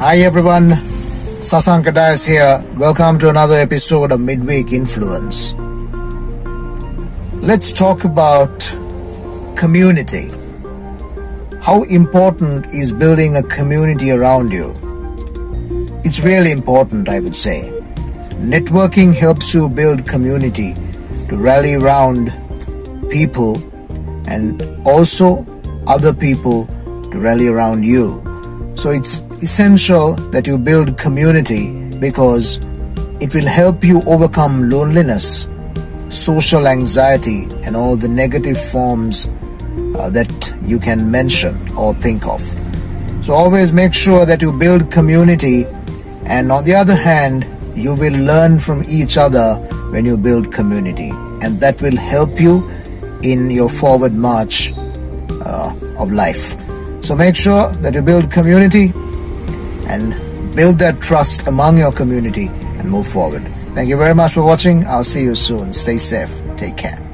Hi everyone, Sasanka Dias here. Welcome to another episode of Midweek Influence. Let's talk about community. How important is building a community around you? It's really important, I would say. Networking helps you build community to rally around people and also other people to rally around you. So it's essential that you build community because it will help you overcome loneliness, social anxiety, and all the negative forms uh, that you can mention or think of. So always make sure that you build community, and on the other hand, you will learn from each other when you build community, and that will help you in your forward march uh, of life. So make sure that you build community and build that trust among your community and move forward. Thank you very much for watching. I'll see you soon. Stay safe. Take care.